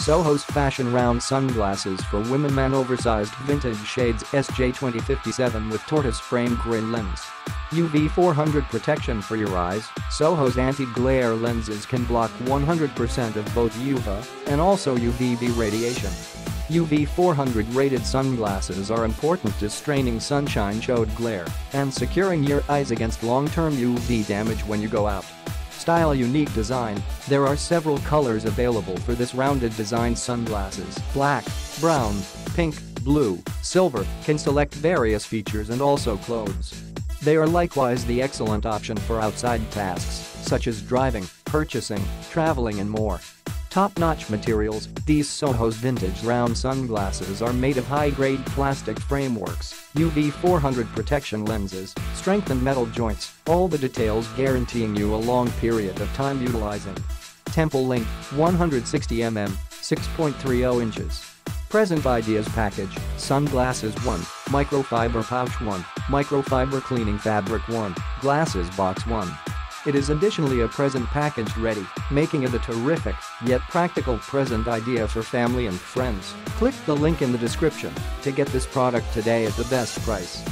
SOJOS fashion round sunglasses for women man oversized vintage shades SJ 2057 with tortoise frame gray lens. UV 400 protection for your eyes, SOJOS anti-glare lenses can block 100% of both UVA and also UVB radiation. UV 400 rated sunglasses are important to straining sunshine showed glare and securing your eyes against long-term UV damage when you go out. Style unique design, there are several colors available for this rounded design sunglasses, black, brown, pink, blue, silver, can select various features and also clothes. They are likewise the excellent option for outside tasks, such as driving, purchasing, traveling and more. Top-notch materials, these SOJOS vintage round sunglasses are made of high-grade plastic frameworks, UV 400 protection lenses, strengthened metal joints, all the details guaranteeing you a long period of time utilizing. Temple length, 160 mm, 6.30 inches. Present ideas package, sunglasses 1, microfiber pouch 1, microfiber cleaning fabric 1, glasses box 1. It is additionally a present packaged ready, making it a terrific, yet practical present idea for family and friends. Click the link in the description to get this product today at the best price.